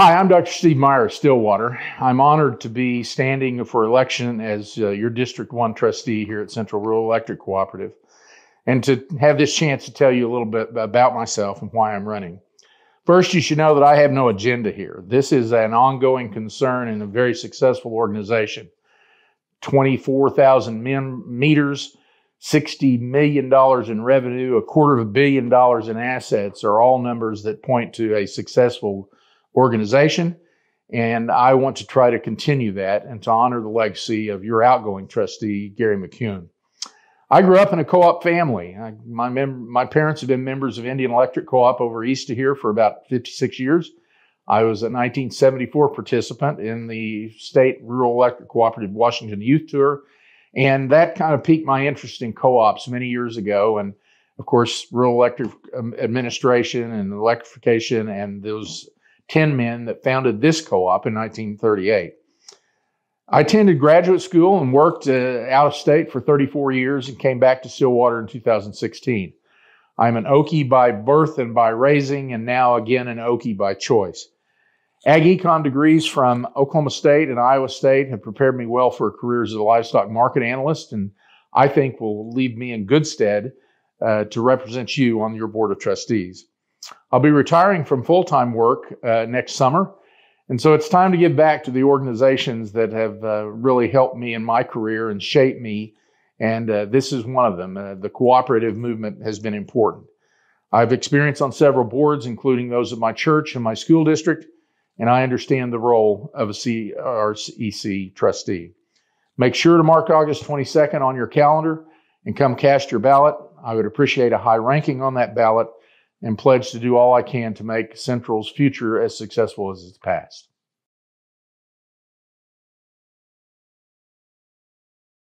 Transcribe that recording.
Hi, I'm Dr. Steve Meyer Stillwater. I'm honored to be standing for election as uh, your District 1 trustee here at Central Rural Electric Cooperative and to have this chance to tell you a little bit about myself and why I'm running. First, you should know that I have no agenda here. This is an ongoing concern in a very successful organization. 24,000 meters, $60 million in revenue, a quarter of a billion dollars in assets are all numbers that point to a successful organization. And I want to try to continue that and to honor the legacy of your outgoing trustee, Gary McCune. I grew up in a co-op family. I, my mem- my parents have been members of Indian Electric Co-op over east of here for about 56 years. I was a 1974 participant in the state rural electric cooperative Washington Youth Tour, and that kind of piqued my interest in co-ops many years ago. And of course, rural electric um, administration and electrification, and those 10 men that founded this co-op in 1938. I attended graduate school and worked uh, out of state for 34 years and came back to Stillwater in 2016. I'm an Okie by birth and by raising, and now again an Okie by choice. Ag econ degrees from Oklahoma State and Iowa State have prepared me well for a career as a livestock market analyst, and I think will leave me in good stead uh, to represent you on your board of trustees. I'll be retiring from full time work uh, next summer and so it's time to give back to the organizations that have uh, really helped me in my career and shaped me. And uh, this is one of them. Uh, the cooperative movement has been important. I've experienced on several boards, including those of my church and my school district, and I understand the role of a CREC trustee. Make sure to mark August 22nd on your calendar and come cast your ballot. I would appreciate a high ranking on that ballot and pledge to do all I can to make Central's future as successful as its past.